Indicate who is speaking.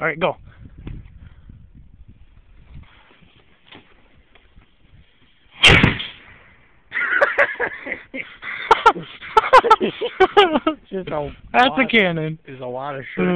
Speaker 1: All right, go. That's a cannon.
Speaker 2: There's a lot of
Speaker 1: shit.